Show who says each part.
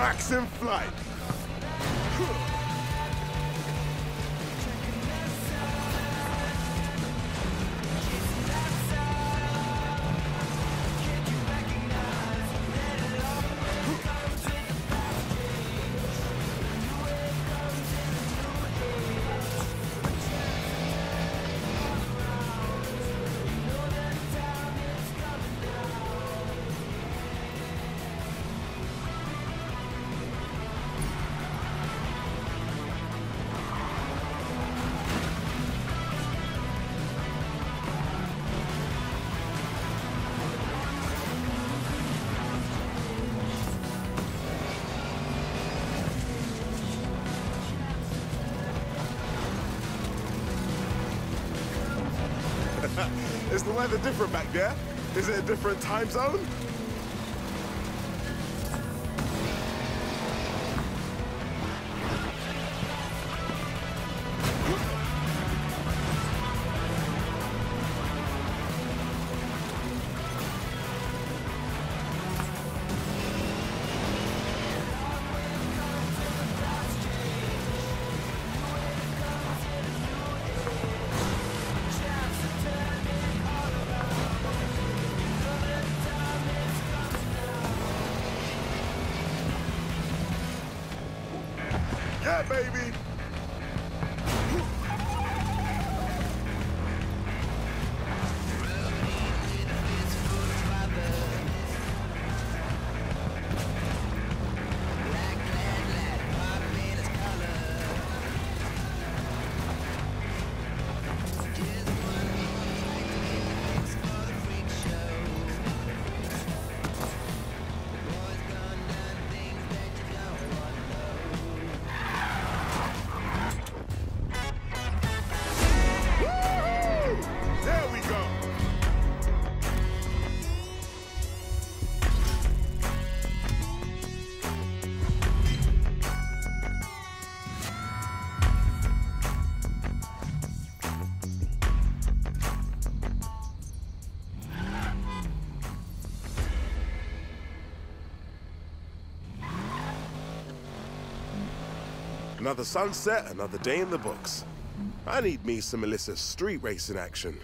Speaker 1: Max in flight. Is the weather different back there? Is it a different time zone? Baby! Another sunset, another day in the books. I need me some Melissa street racing action.